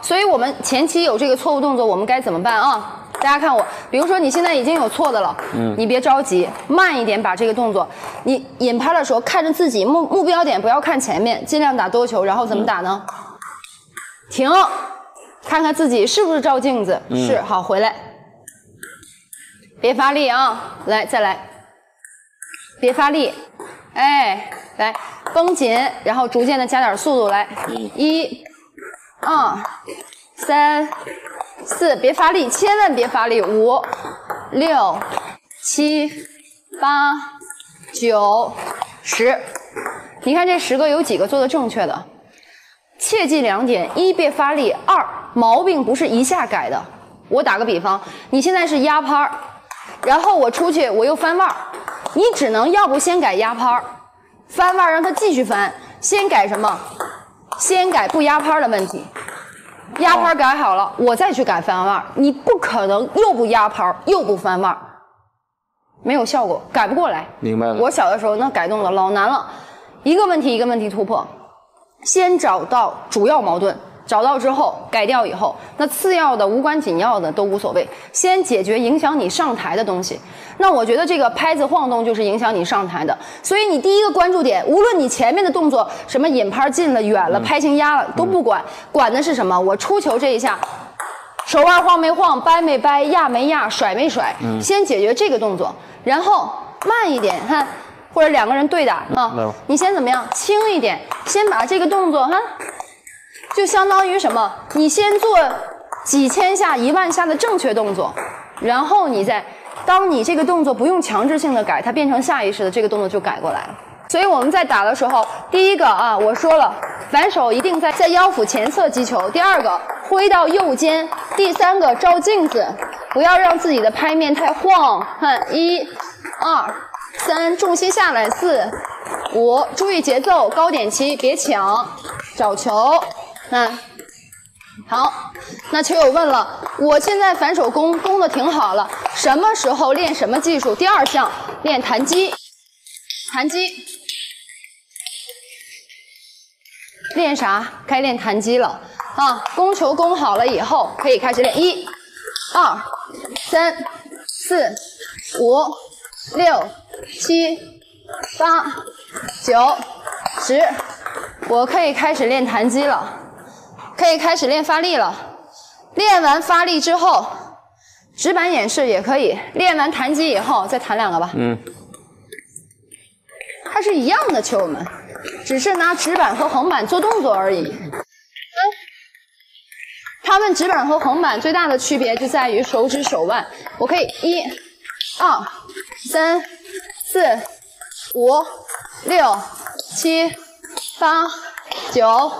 所以我们前期有这个错误动作，我们该怎么办啊？大家看我，比如说你现在已经有错的了，嗯，你别着急，慢一点把这个动作，你引拍的时候看着自己目目标点，不要看前面，尽量打多球，然后怎么打呢？停，看看自己是不是照镜子，是，好，回来，别发力啊，来再来，别发力，哎，来绷紧，然后逐渐的加点速度，来，一。二、三、四，别发力，千万别发力。五、六、七、八、九、十。你看这十个有几个做的正确的？切记两点：一，别发力；二，毛病不是一下改的。我打个比方，你现在是压拍儿，然后我出去我又翻腕儿，你只能要不先改压拍儿，翻腕儿让它继续翻，先改什么？先改不压拍的问题，压拍改好了，我再去改翻腕你不可能又不压拍又不翻腕没有效果，改不过来。明白了。我小的时候那改动的老难了，一个问题一个问题突破，先找到主要矛盾。找到之后改掉以后，那次要的、无关紧要的都无所谓，先解决影响你上台的东西。那我觉得这个拍子晃动就是影响你上台的，所以你第一个关注点，无论你前面的动作什么引拍近了、远了、拍型压了都不管，管的是什么？我出球这一下，手腕晃没晃、掰没掰、压没压、甩没甩，先解决这个动作，然后慢一点，看，或者两个人对打啊，你先怎么样？轻一点，先把这个动作哈。就相当于什么？你先做几千下、一万下的正确动作，然后你再，当你这个动作不用强制性的改，它变成下意识的，这个动作就改过来了。所以我们在打的时候，第一个啊，我说了，反手一定在在腰腹前侧击球；第二个，挥到右肩；第三个，照镜子，不要让自己的拍面太晃。看，一、二、三，重心下来；四、五，注意节奏，高点七，别抢，找球。那好，那球友问了，我现在反手攻攻的挺好了，什么时候练什么技术？第二项练弹击，弹击，练啥？该练弹击了啊！攻球攻好了以后，可以开始练一、二、三、四、五、六、七、八、九、十，我可以开始练弹击了。可以开始练发力了。练完发力之后，直板演示也可以。练完弹击以后，再弹两个吧。嗯。它是一样的，球友们，只是拿直板和横板做动作而已。嗯。它们直板和横板最大的区别就在于手指手腕。我可以一、二、三、四、五、六、七、八、九。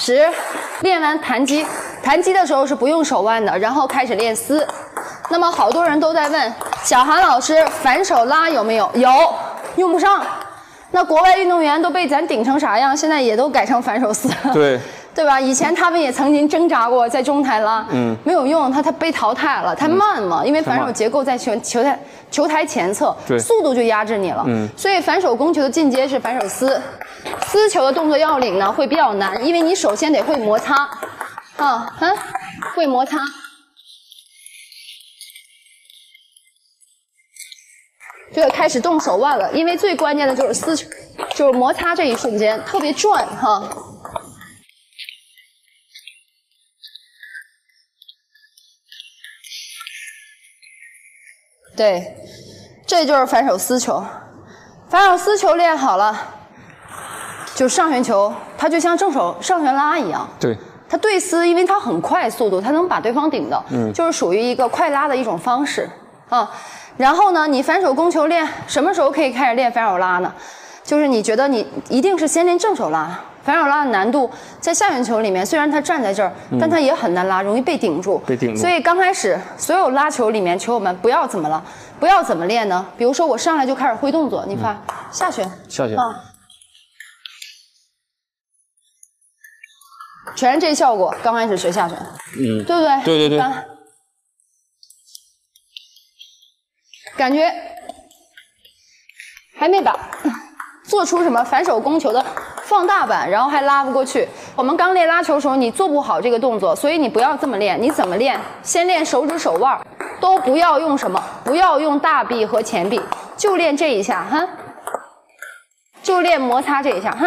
十，练完弹击，弹击的时候是不用手腕的，然后开始练丝。那么好多人都在问小韩老师，反手拉有没有？有，用不上。那国外运动员都被咱顶成啥样？现在也都改成反手撕了。对。对吧？以前他们也曾经挣扎过在中台拉，嗯，没有用，他他被淘汰了，太慢嘛。因为反手结构在球球台球台前侧，对，速度就压制你了，嗯。所以反手攻球的进阶是反手撕，撕球的动作要领呢会比较难，因为你首先得会摩擦，啊，嗯，会摩擦，就得开始动手腕了，因为最关键的就是撕，就是摩擦这一瞬间特别转，哈。对，这就是反手撕球。反手撕球练好了，就上旋球，它就像正手上旋拉一样。对，它对撕，因为它很快速度，它能把对方顶到，嗯，就是属于一个快拉的一种方式啊。然后呢，你反手攻球练什么时候可以开始练反手拉呢？就是你觉得你一定是先练正手拉。反手拉的难度在下旋球里面，虽然它站在这儿，但它也很难拉，容易被顶住。被顶住。所以刚开始所有拉球里面，球友们不要怎么了，不要怎么练呢？比如说我上来就开始挥动作，你发下旋，下旋啊，全是这效果。刚开始学下旋，嗯，对不对？对对对。感觉还没把 做出什么反手攻球的。放大版，然后还拉不过去，我们刚练拉球的时候，你做不好这个动作，所以你不要这么练。你怎么练？先练手指手腕，都不要用什么，不要用大臂和前臂，就练这一下哈，就练摩擦这一下哈。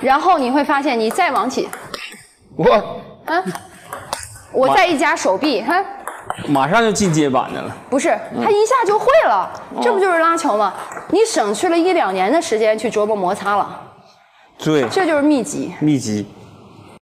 然后你会发现，你再往起，我啊，我再一夹手臂哈。马上就进阶版的了。不是，他一下就会了，这不就是拉球吗？你省去了一两年的时间去琢磨摩擦了，对，这就是秘籍。秘籍。